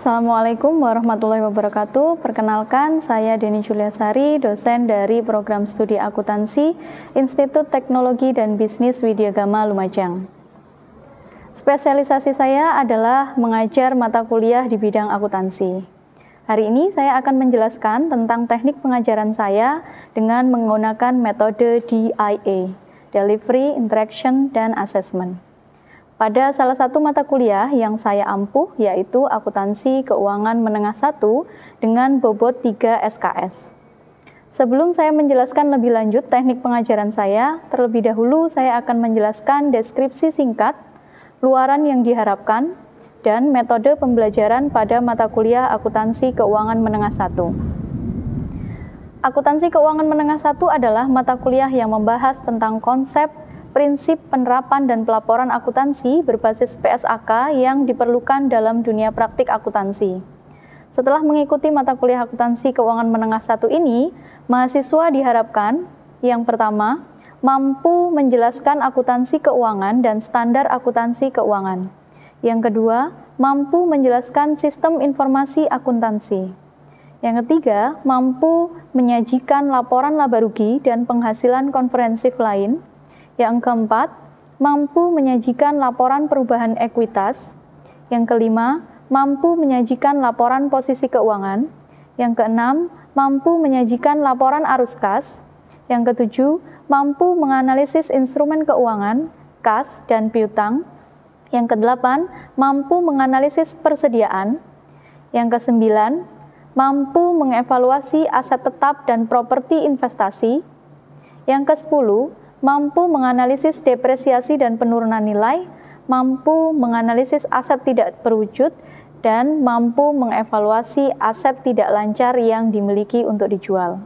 Assalamualaikum warahmatullahi wabarakatuh. Perkenalkan, saya Deni Juliasari, dosen dari Program Studi Akuntansi Institut Teknologi dan Bisnis Widyagama Lumajang. Spesialisasi saya adalah mengajar mata kuliah di bidang akuntansi. Hari ini saya akan menjelaskan tentang teknik pengajaran saya dengan menggunakan metode DIA, Delivery, Interaction, dan Assessment pada salah satu mata kuliah yang saya ampuh yaitu akuntansi keuangan menengah 1 dengan bobot 3 SKS. Sebelum saya menjelaskan lebih lanjut teknik pengajaran saya, terlebih dahulu saya akan menjelaskan deskripsi singkat, luaran yang diharapkan, dan metode pembelajaran pada mata kuliah akuntansi keuangan menengah 1. Akuntansi keuangan menengah 1 adalah mata kuliah yang membahas tentang konsep prinsip penerapan dan pelaporan akuntansi berbasis PSAK yang diperlukan dalam dunia praktik akuntansi. Setelah mengikuti mata kuliah akuntansi keuangan menengah satu ini, mahasiswa diharapkan yang pertama, mampu menjelaskan akuntansi keuangan dan standar akuntansi keuangan. Yang kedua, mampu menjelaskan sistem informasi akuntansi. Yang ketiga, mampu menyajikan laporan laba rugi dan penghasilan konferensif lain. Yang keempat, mampu menyajikan laporan perubahan ekuitas. Yang kelima, mampu menyajikan laporan posisi keuangan. Yang keenam, mampu menyajikan laporan arus kas. Yang ketujuh, mampu menganalisis instrumen keuangan, kas, dan piutang. Yang kedelapan, mampu menganalisis persediaan. Yang kesembilan, mampu mengevaluasi aset tetap dan properti investasi. Yang kesepuluh, mampu menganalisis depresiasi dan penurunan nilai, mampu menganalisis aset tidak berwujud, dan mampu mengevaluasi aset tidak lancar yang dimiliki untuk dijual.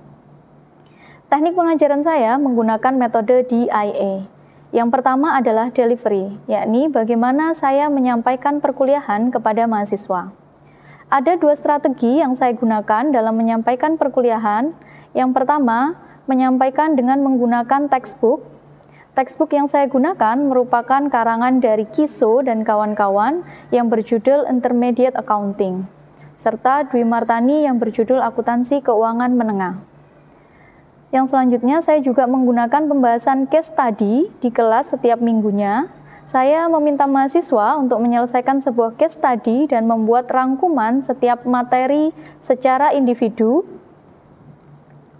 Teknik pengajaran saya menggunakan metode DIA. Yang pertama adalah delivery, yakni bagaimana saya menyampaikan perkuliahan kepada mahasiswa. Ada dua strategi yang saya gunakan dalam menyampaikan perkuliahan. Yang pertama, menyampaikan dengan menggunakan textbook. Textbook yang saya gunakan merupakan karangan dari Kiso dan kawan-kawan yang berjudul Intermediate Accounting, serta Dwi Martani yang berjudul Akuntansi Keuangan Menengah. Yang selanjutnya, saya juga menggunakan pembahasan case study di kelas setiap minggunya. Saya meminta mahasiswa untuk menyelesaikan sebuah case study dan membuat rangkuman setiap materi secara individu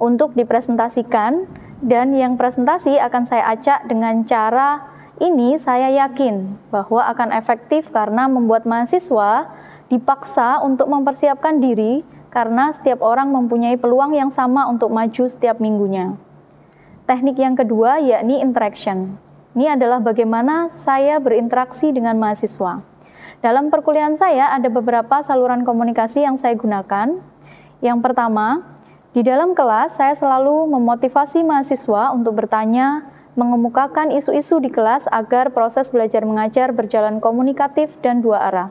untuk dipresentasikan dan yang presentasi akan saya acak dengan cara ini saya yakin bahwa akan efektif karena membuat mahasiswa dipaksa untuk mempersiapkan diri karena setiap orang mempunyai peluang yang sama untuk maju setiap minggunya. Teknik yang kedua yakni interaction. Ini adalah bagaimana saya berinteraksi dengan mahasiswa. Dalam perkuliahan saya ada beberapa saluran komunikasi yang saya gunakan. Yang pertama, di dalam kelas, saya selalu memotivasi mahasiswa untuk bertanya, mengemukakan isu-isu di kelas agar proses belajar mengajar berjalan komunikatif dan dua arah.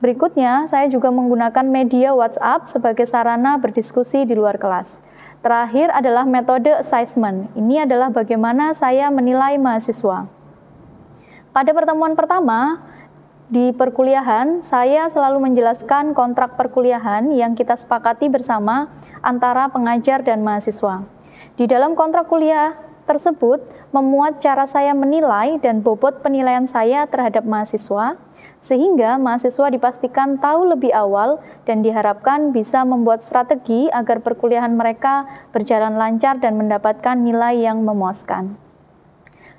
Berikutnya, saya juga menggunakan media WhatsApp sebagai sarana berdiskusi di luar kelas. Terakhir adalah metode assessment. Ini adalah bagaimana saya menilai mahasiswa. Pada pertemuan pertama, di perkuliahan, saya selalu menjelaskan kontrak perkuliahan yang kita sepakati bersama antara pengajar dan mahasiswa. Di dalam kontrak kuliah tersebut memuat cara saya menilai dan bobot penilaian saya terhadap mahasiswa, sehingga mahasiswa dipastikan tahu lebih awal dan diharapkan bisa membuat strategi agar perkuliahan mereka berjalan lancar dan mendapatkan nilai yang memuaskan.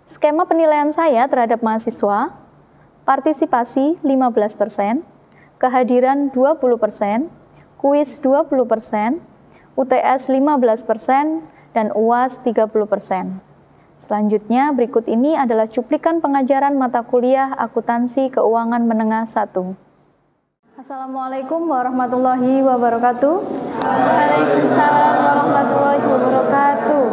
Skema penilaian saya terhadap mahasiswa partisipasi 15%, kehadiran 20%, kuis 20%, UTS 15%, dan UAS 30%. Selanjutnya, berikut ini adalah cuplikan pengajaran mata kuliah Akuntansi Keuangan Menengah 1. Assalamualaikum warahmatullahi wabarakatuh. Waalaikumsalam warahmatullahi wabarakatuh.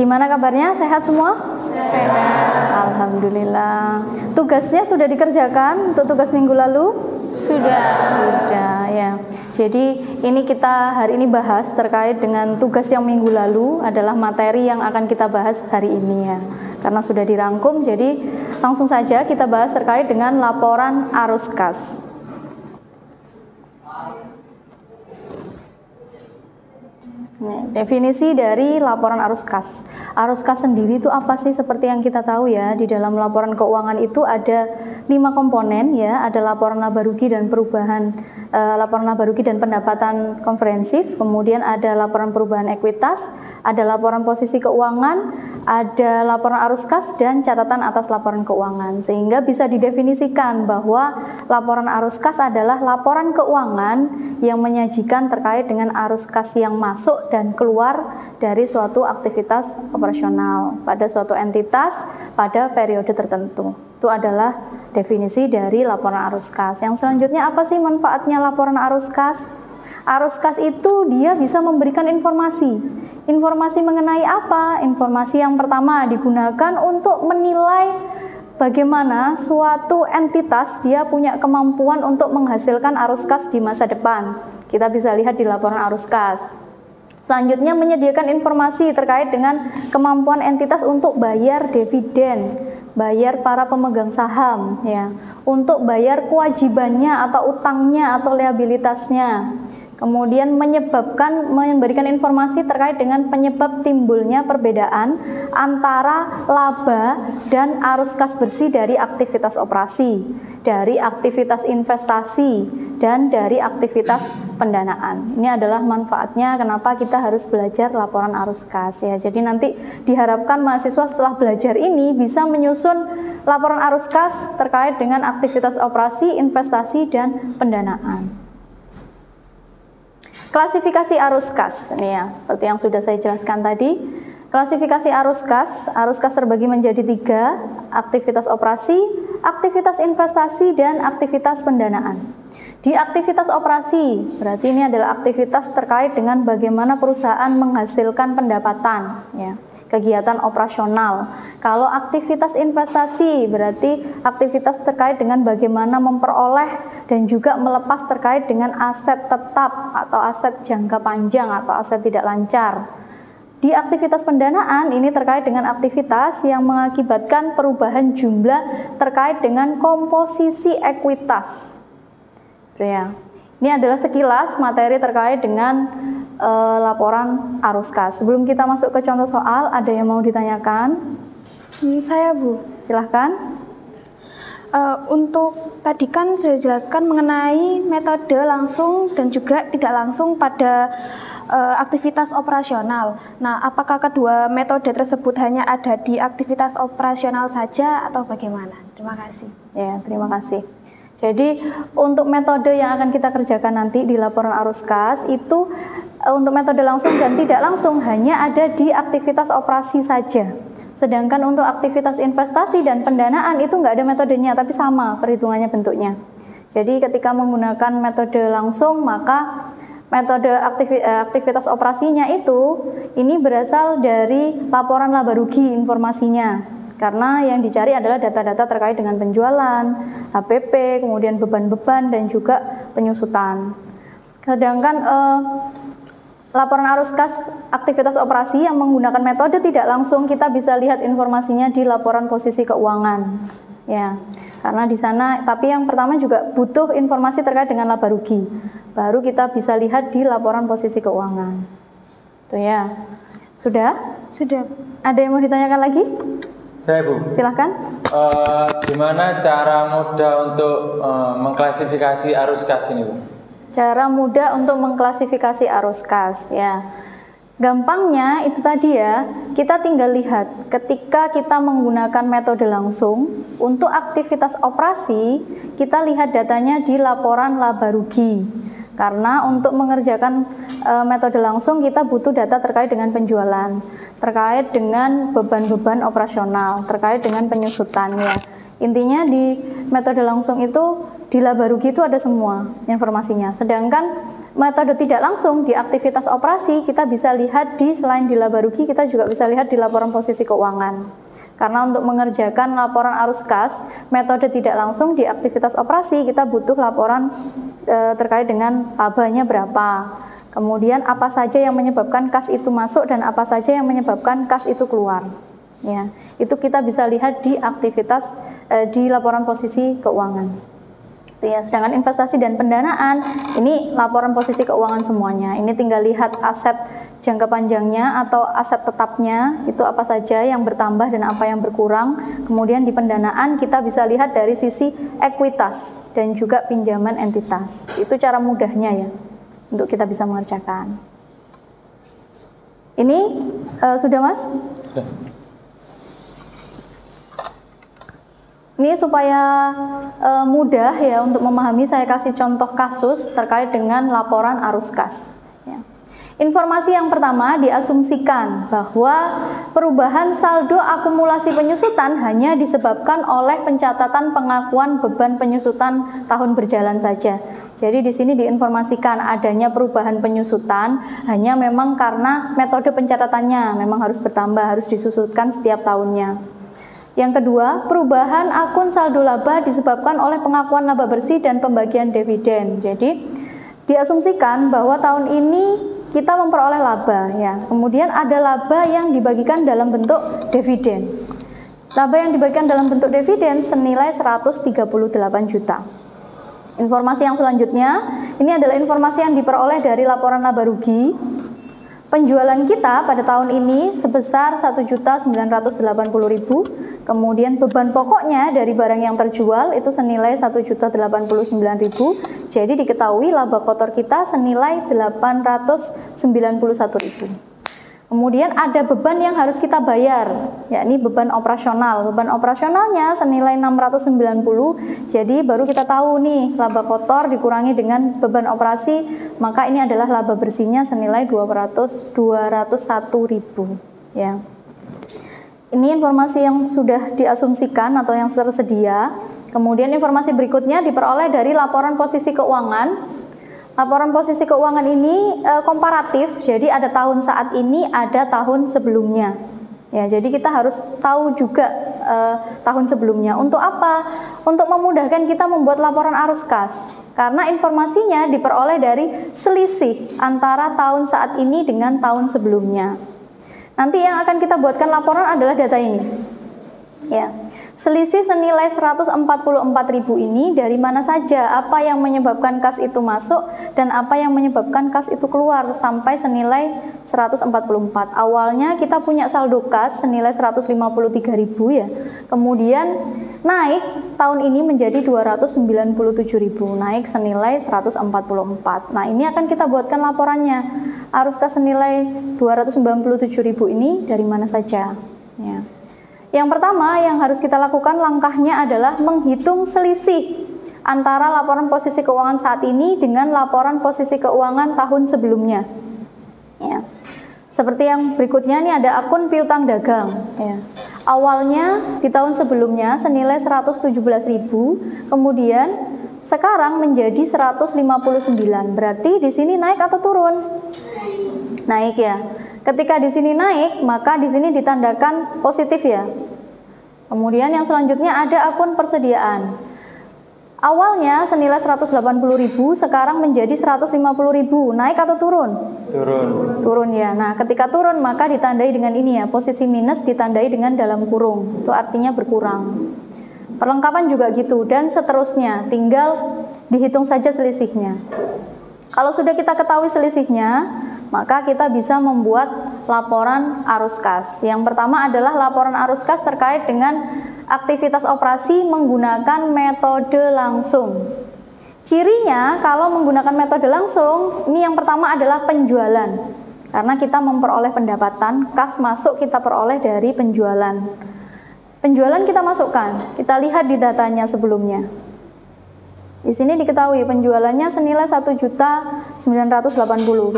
Gimana kabarnya? Sehat semua? Sehat. Alhamdulillah. Tugasnya sudah dikerjakan untuk tugas minggu lalu? Sudah. Sudah ya. Jadi ini kita hari ini bahas terkait dengan tugas yang minggu lalu adalah materi yang akan kita bahas hari ini ya. Karena sudah dirangkum jadi langsung saja kita bahas terkait dengan laporan arus kas. Definisi dari laporan arus kas. Arus kas sendiri itu apa sih? Seperti yang kita tahu ya, di dalam laporan keuangan itu ada lima komponen ya, ada laporan laba rugi dan perubahan uh, laporan laba rugi dan pendapatan komprehensif, kemudian ada laporan perubahan ekuitas, ada laporan posisi keuangan, ada laporan arus kas dan catatan atas laporan keuangan. Sehingga bisa didefinisikan bahwa laporan arus kas adalah laporan keuangan yang menyajikan terkait dengan arus kas yang masuk dan keluar dari suatu aktivitas operasional pada suatu entitas pada periode tertentu. Itu adalah definisi dari laporan arus kas. Yang selanjutnya apa sih manfaatnya laporan arus kas? Arus kas itu dia bisa memberikan informasi. Informasi mengenai apa? Informasi yang pertama digunakan untuk menilai bagaimana suatu entitas dia punya kemampuan untuk menghasilkan arus kas di masa depan. Kita bisa lihat di laporan arus kas. Selanjutnya menyediakan informasi terkait dengan kemampuan entitas untuk bayar dividen, bayar para pemegang saham ya, untuk bayar kewajibannya atau utangnya atau liabilitasnya kemudian menyebabkan memberikan informasi terkait dengan penyebab timbulnya perbedaan antara laba dan arus kas bersih dari aktivitas operasi, dari aktivitas investasi dan dari aktivitas pendanaan. Ini adalah manfaatnya kenapa kita harus belajar laporan arus kas ya. Jadi nanti diharapkan mahasiswa setelah belajar ini bisa menyusun laporan arus kas terkait dengan aktivitas operasi, investasi dan pendanaan. Klasifikasi arus kas, ini ya, seperti yang sudah saya jelaskan tadi. Klasifikasi arus kas, arus kas terbagi menjadi tiga, aktivitas operasi, aktivitas investasi, dan aktivitas pendanaan. Di aktivitas operasi, berarti ini adalah aktivitas terkait dengan bagaimana perusahaan menghasilkan pendapatan, ya, kegiatan operasional. Kalau aktivitas investasi, berarti aktivitas terkait dengan bagaimana memperoleh dan juga melepas terkait dengan aset tetap atau aset jangka panjang atau aset tidak lancar. Di aktivitas pendanaan ini terkait dengan aktivitas yang mengakibatkan perubahan jumlah terkait dengan komposisi ekuitas ya. Ini adalah sekilas materi terkait dengan e, laporan arus kas. Sebelum kita masuk ke contoh soal, ada yang mau ditanyakan? Hmm, saya Bu, silahkan. Uh, untuk tadi kan saya jelaskan mengenai metode langsung dan juga tidak langsung pada uh, aktivitas operasional. Nah, apakah kedua metode tersebut hanya ada di aktivitas operasional saja atau bagaimana? Terima kasih. Ya, terima kasih. Jadi untuk metode yang akan kita kerjakan nanti di laporan arus kas itu eh, untuk metode langsung dan tidak langsung hanya ada di aktivitas operasi saja. Sedangkan untuk aktivitas investasi dan pendanaan itu nggak ada metodenya tapi sama perhitungannya bentuknya. Jadi ketika menggunakan metode langsung maka metode eh, aktivitas operasinya itu ini berasal dari laporan laba rugi informasinya karena yang dicari adalah data-data terkait dengan penjualan, HPP, kemudian beban-beban dan juga penyusutan. Sedangkan eh, laporan arus kas aktivitas operasi yang menggunakan metode tidak langsung kita bisa lihat informasinya di laporan posisi keuangan. Ya, karena di sana tapi yang pertama juga butuh informasi terkait dengan laba rugi. Baru kita bisa lihat di laporan posisi keuangan. Itu ya. Sudah? Sudah. Ada yang mau ditanyakan lagi? Saya Bu. Silahkan. Uh, gimana cara mudah untuk uh, mengklasifikasi arus kas ini Bu? Cara mudah untuk mengklasifikasi arus kas ya. Gampangnya itu tadi ya, kita tinggal lihat ketika kita menggunakan metode langsung untuk aktivitas operasi, kita lihat datanya di laporan laba rugi. Karena untuk mengerjakan e, metode langsung kita butuh data terkait dengan penjualan, terkait dengan beban-beban operasional, terkait dengan penyusutannya. Intinya di metode langsung itu di laba rugi itu ada semua informasinya. Sedangkan metode tidak langsung di aktivitas operasi kita bisa lihat di selain di laba rugi kita juga bisa lihat di laporan posisi keuangan. Karena untuk mengerjakan laporan arus kas, metode tidak langsung di aktivitas operasi kita butuh laporan e, terkait dengan labanya berapa. Kemudian apa saja yang menyebabkan kas itu masuk dan apa saja yang menyebabkan kas itu keluar. Ya, itu kita bisa lihat di aktivitas e, di laporan posisi keuangan ya. Sedangkan investasi dan pendanaan ini laporan posisi keuangan semuanya. Ini tinggal lihat aset jangka panjangnya atau aset tetapnya itu apa saja yang bertambah dan apa yang berkurang. Kemudian di pendanaan kita bisa lihat dari sisi ekuitas dan juga pinjaman entitas. Itu cara mudahnya ya untuk kita bisa mengerjakan. Ini uh, sudah Mas? Sudah. Ini supaya uh, mudah ya untuk memahami saya kasih contoh kasus terkait dengan laporan arus kas. Informasi yang pertama diasumsikan bahwa perubahan saldo akumulasi penyusutan hanya disebabkan oleh pencatatan pengakuan beban penyusutan tahun berjalan saja. Jadi di sini diinformasikan adanya perubahan penyusutan hanya memang karena metode pencatatannya memang harus bertambah, harus disusutkan setiap tahunnya. Yang kedua, perubahan akun saldo laba disebabkan oleh pengakuan laba bersih dan pembagian dividen. Jadi diasumsikan bahwa tahun ini kita memperoleh laba ya. Kemudian ada laba yang dibagikan dalam bentuk dividen. Laba yang dibagikan dalam bentuk dividen senilai 138 juta. Informasi yang selanjutnya, ini adalah informasi yang diperoleh dari laporan laba rugi Penjualan kita pada tahun ini sebesar 1.980.000. Kemudian beban pokoknya dari barang yang terjual itu senilai 1.089.000. Jadi diketahui laba kotor kita senilai 891.000. Kemudian ada beban yang harus kita bayar, yakni beban operasional. Beban operasionalnya senilai 690. Jadi baru kita tahu nih laba kotor dikurangi dengan beban operasi, maka ini adalah laba bersihnya senilai 200 201.000 ya. Ini informasi yang sudah diasumsikan atau yang tersedia. Kemudian informasi berikutnya diperoleh dari laporan posisi keuangan Laporan posisi keuangan ini e, komparatif, jadi ada tahun saat ini, ada tahun sebelumnya. Ya, jadi kita harus tahu juga e, tahun sebelumnya. Untuk apa? Untuk memudahkan kita membuat laporan arus kas. Karena informasinya diperoleh dari selisih antara tahun saat ini dengan tahun sebelumnya. Nanti yang akan kita buatkan laporan adalah data ini. Ya. Selisih senilai 144.000 ini dari mana saja? Apa yang menyebabkan kas itu masuk dan apa yang menyebabkan kas itu keluar sampai senilai 144. Awalnya kita punya saldo kas senilai 153.000 ya. Kemudian naik tahun ini menjadi 297.000, naik senilai 144. Nah, ini akan kita buatkan laporannya. Arus kas senilai 297.000 ini dari mana saja? Ya. Yang pertama yang harus kita lakukan langkahnya adalah menghitung selisih antara laporan posisi keuangan saat ini dengan laporan posisi keuangan tahun sebelumnya. Ya. Seperti yang berikutnya ini ada akun piutang dagang. Ya. Awalnya di tahun sebelumnya senilai 117.000, kemudian sekarang menjadi 159. Berarti di sini naik atau turun? Naik ya. Ketika di sini naik, maka di sini ditandakan positif ya. Kemudian yang selanjutnya ada akun persediaan. Awalnya senilai 180.000, sekarang menjadi 150.000. Naik atau turun? Turun. Turun ya. Nah, ketika turun maka ditandai dengan ini ya, posisi minus ditandai dengan dalam kurung. Itu artinya berkurang. Perlengkapan juga gitu dan seterusnya, tinggal dihitung saja selisihnya. Kalau sudah kita ketahui selisihnya, maka kita bisa membuat laporan arus kas. Yang pertama adalah laporan arus kas terkait dengan aktivitas operasi menggunakan metode langsung. Cirinya kalau menggunakan metode langsung, ini yang pertama adalah penjualan. Karena kita memperoleh pendapatan, kas masuk kita peroleh dari penjualan. Penjualan kita masukkan, kita lihat di datanya sebelumnya. Di sini diketahui penjualannya senilai 1.980.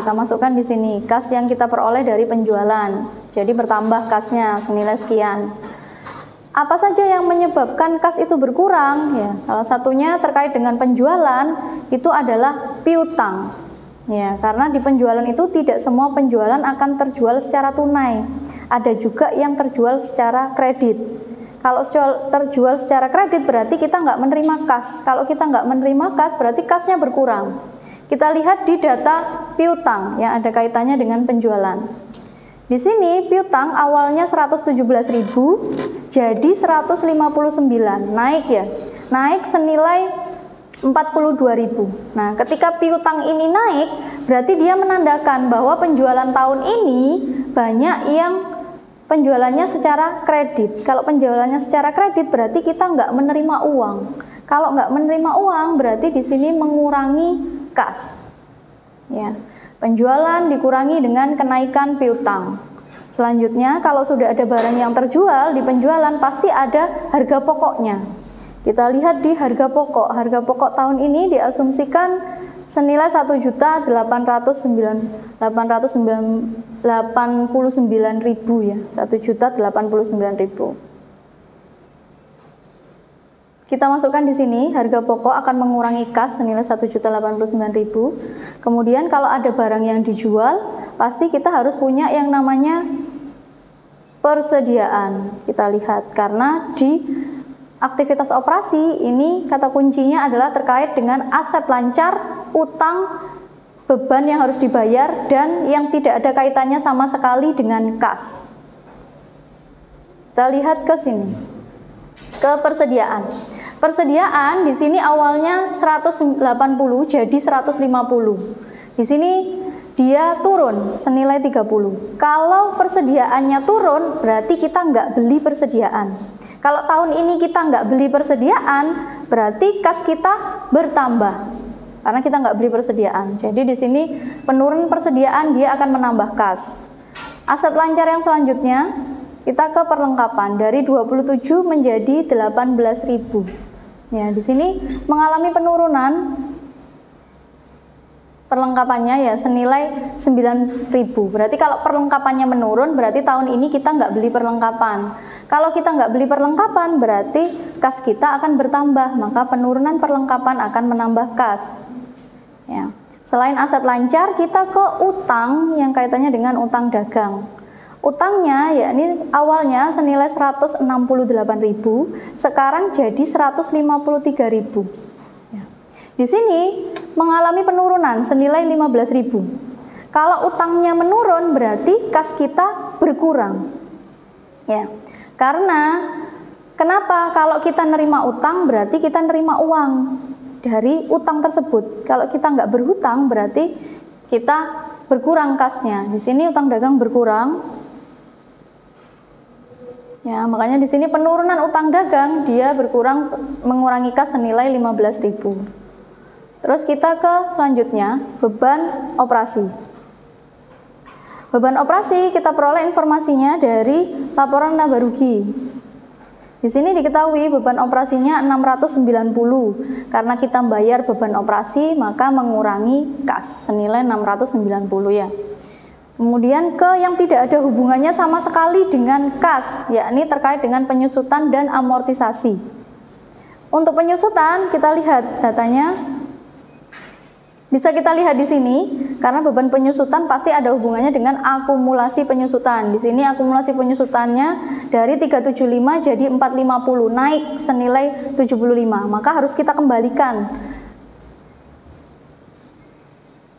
Kita masukkan di sini kas yang kita peroleh dari penjualan. Jadi bertambah kasnya senilai sekian. Apa saja yang menyebabkan kas itu berkurang? Ya, salah satunya terkait dengan penjualan itu adalah piutang. Ya, karena di penjualan itu tidak semua penjualan akan terjual secara tunai. Ada juga yang terjual secara kredit. Kalau terjual secara kredit berarti kita nggak menerima kas. Kalau kita nggak menerima kas berarti kasnya berkurang. Kita lihat di data piutang yang ada kaitannya dengan penjualan. Di sini piutang awalnya 117.000 jadi 159, naik ya. Naik senilai 42.000. Nah, ketika piutang ini naik, Berarti dia menandakan bahwa penjualan tahun ini banyak yang penjualannya secara kredit. Kalau penjualannya secara kredit berarti kita nggak menerima uang. Kalau nggak menerima uang berarti di sini mengurangi kas. Ya, penjualan dikurangi dengan kenaikan piutang. Selanjutnya kalau sudah ada barang yang terjual di penjualan pasti ada harga pokoknya. Kita lihat di harga pokok. Harga pokok tahun ini diasumsikan senilai 1 juta 889 ribu ya. 1 juta 89 ribu. Kita masukkan di sini harga pokok akan mengurangi kas senilai 1 juta 89 ribu. Kemudian kalau ada barang yang dijual pasti kita harus punya yang namanya persediaan. Kita lihat karena di aktivitas operasi ini kata kuncinya adalah terkait dengan aset lancar utang, beban yang harus dibayar, dan yang tidak ada kaitannya sama sekali dengan kas. Kita lihat ke sini, ke persediaan. Persediaan di sini awalnya 180 jadi 150. Di sini dia turun senilai 30. Kalau persediaannya turun, berarti kita nggak beli persediaan. Kalau tahun ini kita nggak beli persediaan, berarti kas kita bertambah karena kita nggak beli persediaan. Jadi di sini penurunan persediaan dia akan menambah kas. Aset lancar yang selanjutnya kita ke perlengkapan dari 27 menjadi 18.000. Ya, di sini mengalami penurunan perlengkapannya ya senilai 9.000. Berarti kalau perlengkapannya menurun berarti tahun ini kita nggak beli perlengkapan. Kalau kita nggak beli perlengkapan berarti kas kita akan bertambah, maka penurunan perlengkapan akan menambah kas. Ya. Selain aset lancar, kita ke utang yang kaitannya dengan utang dagang. Utangnya yakni awalnya senilai 168.000, sekarang jadi 153.000. Di sini mengalami penurunan senilai 15.000. Kalau utangnya menurun berarti kas kita berkurang. Ya. Karena kenapa kalau kita nerima utang berarti kita nerima uang dari utang tersebut. Kalau kita nggak berhutang berarti kita berkurang kasnya. Di sini utang dagang berkurang. Ya, makanya di sini penurunan utang dagang dia berkurang mengurangi kas senilai 15.000. Terus kita ke selanjutnya, beban operasi. Beban operasi kita peroleh informasinya dari laporan laba rugi. Di sini diketahui beban operasinya 690. Karena kita bayar beban operasi, maka mengurangi kas senilai 690 ya. Kemudian ke yang tidak ada hubungannya sama sekali dengan kas, yakni terkait dengan penyusutan dan amortisasi. Untuk penyusutan, kita lihat datanya bisa kita lihat di sini karena beban penyusutan pasti ada hubungannya dengan akumulasi penyusutan. Di sini akumulasi penyusutannya dari 375 jadi 450 naik senilai 75. Maka harus kita kembalikan.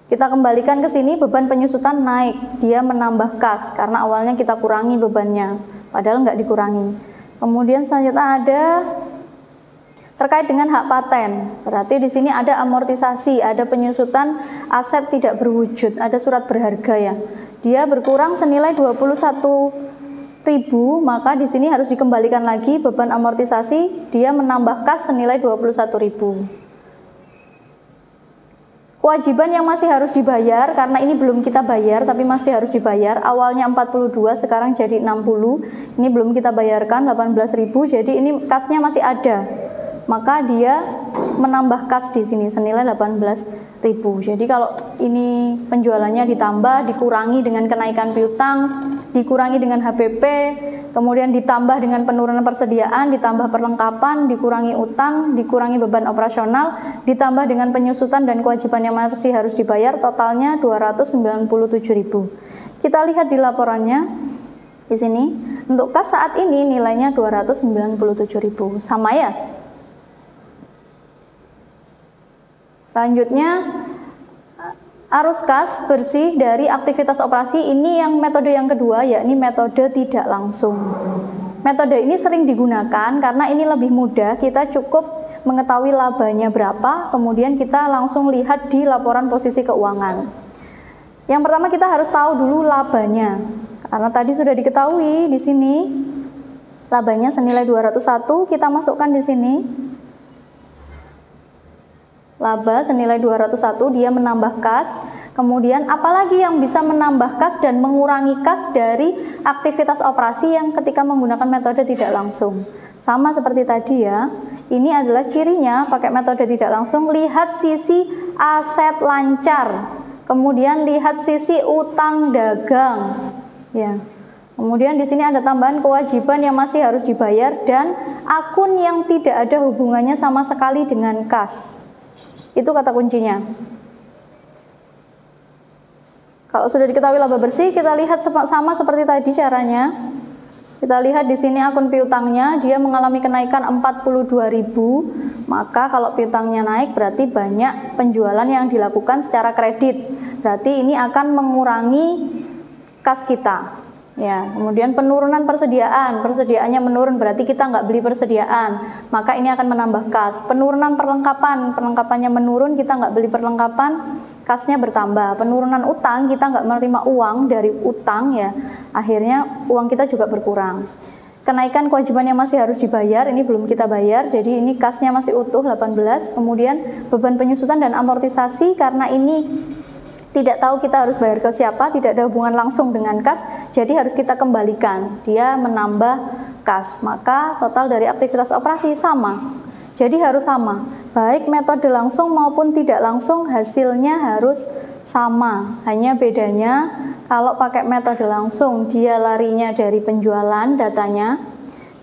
Kita kembalikan ke sini beban penyusutan naik, dia menambah kas karena awalnya kita kurangi bebannya, padahal nggak dikurangi. Kemudian selanjutnya ada Terkait dengan hak paten, berarti di sini ada amortisasi, ada penyusutan aset tidak berwujud, ada surat berharga ya. Dia berkurang senilai 21 ribu, maka di sini harus dikembalikan lagi beban amortisasi, dia menambah kas senilai 21 ribu. Kewajiban yang masih harus dibayar karena ini belum kita bayar tapi masih harus dibayar. Awalnya 42 sekarang jadi 60. Ini belum kita bayarkan 18.000 jadi ini kasnya masih ada maka dia menambah kas di sini senilai 18.000. Jadi kalau ini penjualannya ditambah, dikurangi dengan kenaikan piutang, dikurangi dengan HPP, kemudian ditambah dengan penurunan persediaan, ditambah perlengkapan, dikurangi utang, dikurangi beban operasional, ditambah dengan penyusutan dan kewajiban yang masih harus dibayar, totalnya 297.000. Kita lihat di laporannya di sini untuk kas saat ini nilainya 297.000. Sama ya? Selanjutnya arus kas bersih dari aktivitas operasi ini yang metode yang kedua yakni metode tidak langsung. Metode ini sering digunakan karena ini lebih mudah, kita cukup mengetahui labanya berapa, kemudian kita langsung lihat di laporan posisi keuangan. Yang pertama kita harus tahu dulu labanya. Karena tadi sudah diketahui di sini labanya senilai 201, kita masukkan di sini. Laba senilai 201 dia menambah kas. Kemudian apalagi yang bisa menambah kas dan mengurangi kas dari aktivitas operasi yang ketika menggunakan metode tidak langsung. Sama seperti tadi ya. Ini adalah cirinya pakai metode tidak langsung lihat sisi aset lancar. Kemudian lihat sisi utang dagang. Ya. Kemudian di sini ada tambahan kewajiban yang masih harus dibayar dan akun yang tidak ada hubungannya sama sekali dengan kas. Itu kata kuncinya. Kalau sudah diketahui laba bersih, kita lihat sama seperti tadi caranya. Kita lihat di sini akun piutangnya, dia mengalami kenaikan 42.000. Maka kalau piutangnya naik berarti banyak penjualan yang dilakukan secara kredit. Berarti ini akan mengurangi kas kita. Ya, kemudian penurunan persediaan, persediaannya menurun berarti kita nggak beli persediaan, maka ini akan menambah kas. Penurunan perlengkapan, perlengkapannya menurun, kita nggak beli perlengkapan, kasnya bertambah. Penurunan utang, kita nggak menerima uang dari utang ya, akhirnya uang kita juga berkurang. Kenaikan kewajiban yang masih harus dibayar, ini belum kita bayar, jadi ini kasnya masih utuh 18. Kemudian beban penyusutan dan amortisasi karena ini tidak tahu kita harus bayar ke siapa, tidak ada hubungan langsung dengan kas, jadi harus kita kembalikan. Dia menambah kas, maka total dari aktivitas operasi sama. Jadi harus sama, baik metode langsung maupun tidak langsung hasilnya harus sama. Hanya bedanya kalau pakai metode langsung dia larinya dari penjualan datanya.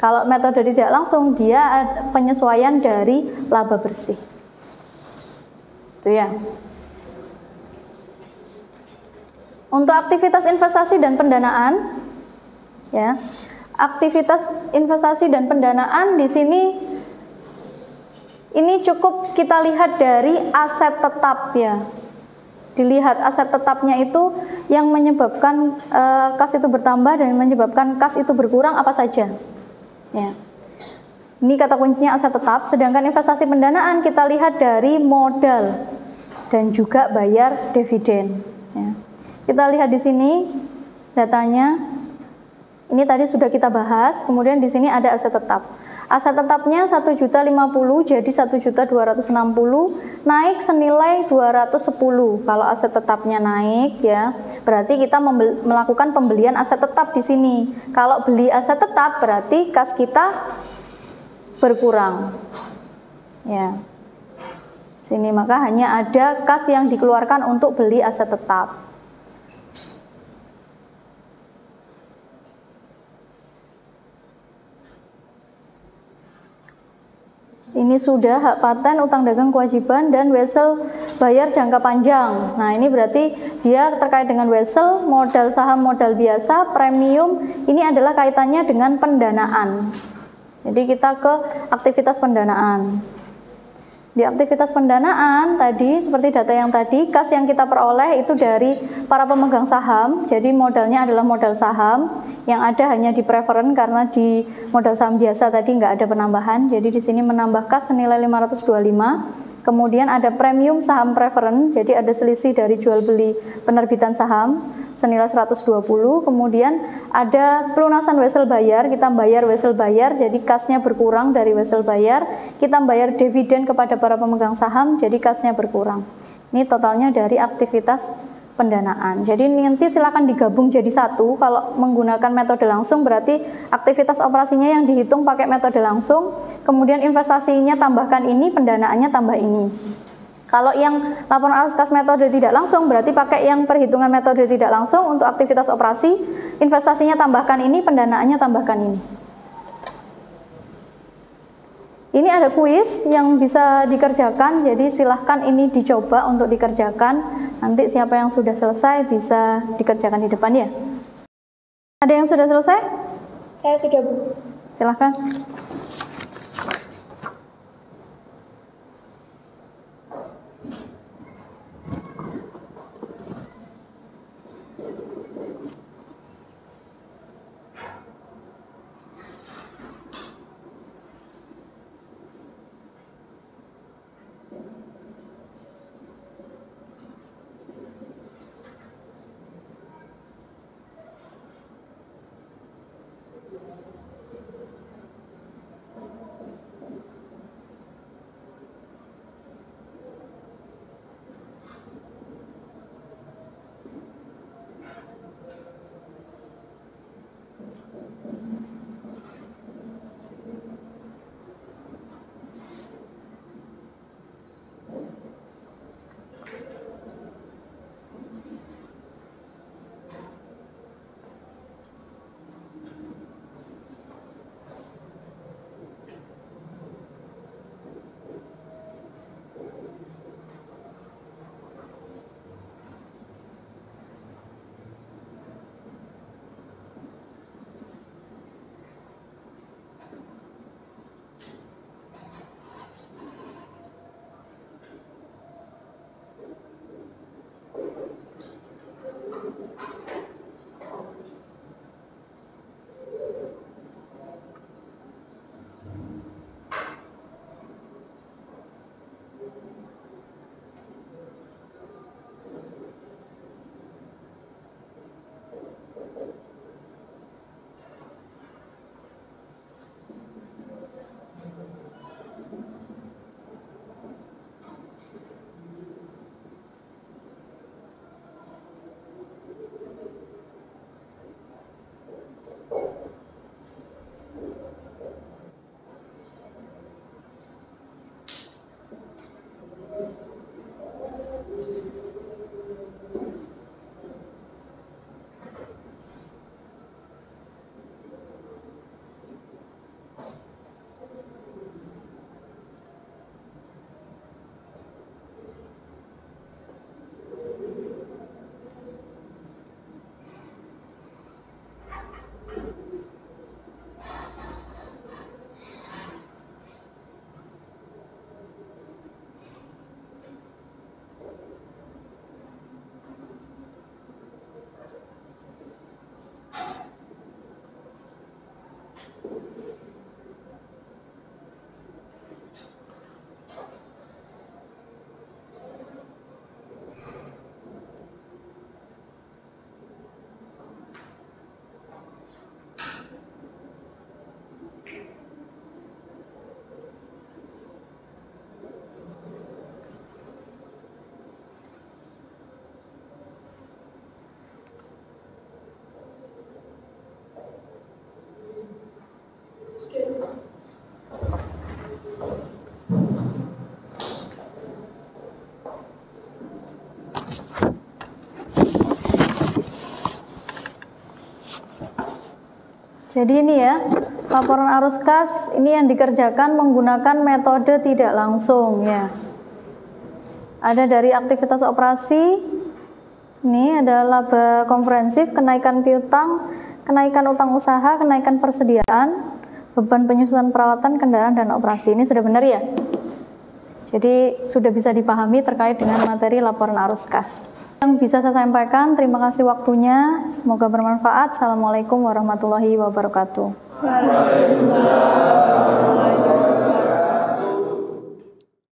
Kalau metode tidak langsung dia penyesuaian dari laba bersih. Itu ya. Untuk aktivitas investasi dan pendanaan, ya, aktivitas investasi dan pendanaan di sini ini cukup kita lihat dari aset tetap ya. Dilihat aset tetapnya itu yang menyebabkan e, kas itu bertambah dan menyebabkan kas itu berkurang apa saja. Ya. Ini kata kuncinya aset tetap, sedangkan investasi pendanaan kita lihat dari modal dan juga bayar dividen. Kita lihat di sini datanya. Ini tadi sudah kita bahas. Kemudian di sini ada aset tetap. Aset tetapnya 1 juta 50 jadi 1 juta 260 naik senilai 210. Kalau aset tetapnya naik ya, berarti kita melakukan pembelian aset tetap di sini. Kalau beli aset tetap berarti kas kita berkurang. Ya. Sini maka hanya ada kas yang dikeluarkan untuk beli aset tetap. Ini sudah hak paten, utang dagang kewajiban, dan wesel bayar jangka panjang. Nah ini berarti dia terkait dengan wesel, modal saham, modal biasa, premium, ini adalah kaitannya dengan pendanaan. Jadi kita ke aktivitas pendanaan. Di aktivitas pendanaan tadi seperti data yang tadi, kas yang kita peroleh itu dari para pemegang saham. Jadi modalnya adalah modal saham yang ada hanya di preferen karena di modal saham biasa tadi nggak ada penambahan. Jadi di sini menambah kas senilai 525 Kemudian ada premium saham preferen, jadi ada selisih dari jual beli penerbitan saham senilai 120. Kemudian ada pelunasan wesel bayar, kita bayar wesel bayar, jadi kasnya berkurang dari wesel bayar. Kita bayar dividen kepada para pemegang saham, jadi kasnya berkurang. Ini totalnya dari aktivitas pendanaan. Jadi nanti silakan digabung jadi satu. Kalau menggunakan metode langsung berarti aktivitas operasinya yang dihitung pakai metode langsung, kemudian investasinya tambahkan ini, pendanaannya tambah ini. Kalau yang laporan arus kas metode tidak langsung berarti pakai yang perhitungan metode tidak langsung untuk aktivitas operasi, investasinya tambahkan ini, pendanaannya tambahkan ini. Ini ada kuis yang bisa dikerjakan, jadi silahkan ini dicoba untuk dikerjakan. Nanti siapa yang sudah selesai bisa dikerjakan di depan ya. Ada yang sudah selesai? Saya sudah, Bu. Silahkan. Jadi ini ya, laporan arus kas ini yang dikerjakan menggunakan metode tidak langsung ya. Ada dari aktivitas operasi, ini ada laba komprehensif, kenaikan piutang, kenaikan utang usaha, kenaikan persediaan, beban penyusunan peralatan, kendaraan, dan operasi. Ini sudah benar ya? Jadi sudah bisa dipahami terkait dengan materi laporan arus kas. Yang bisa saya sampaikan, terima kasih waktunya. Semoga bermanfaat. Assalamualaikum warahmatullahi wabarakatuh. Waalaikumsalam.